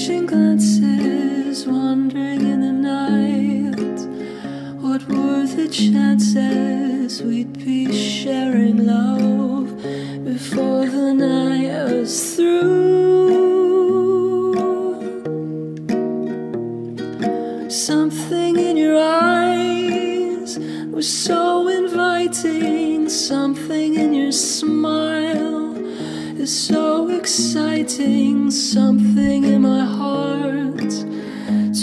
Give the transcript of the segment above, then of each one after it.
Changing glances, wandering in the night. What were the chances we'd be sharing love before the night was through? Something in your eyes was so inviting, something in your smile is so exciting, something in my heart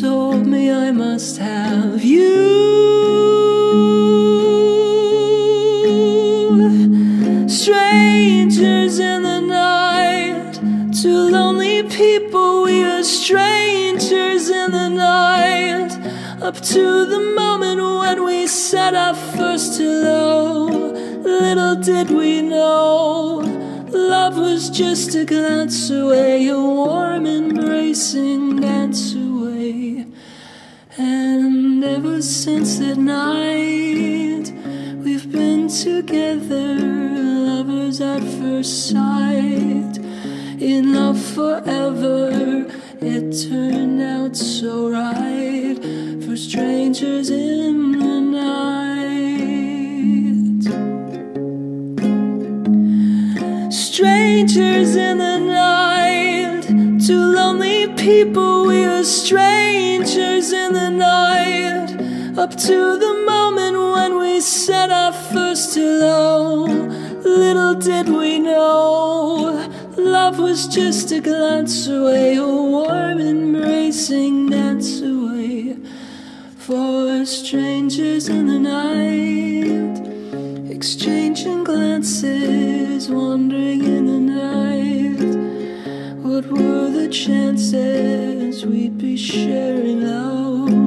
told me I must have you. Strangers in the night, two lonely people, we are strangers in the night. Up to the moment when we said our first hello, little did we know. Love was just a glance away, a warm embracing dance away. And ever since that night, we've been together, lovers at first sight. In love forever, it turned out so right for strangers in Strangers in the night, two lonely people, we are strangers in the night. Up to the moment when we said our first hello, little did we know. Love was just a glance away, a warm embracing dance away. For strangers in the night, exchanging glances, wandering were the chances we'd be sharing out?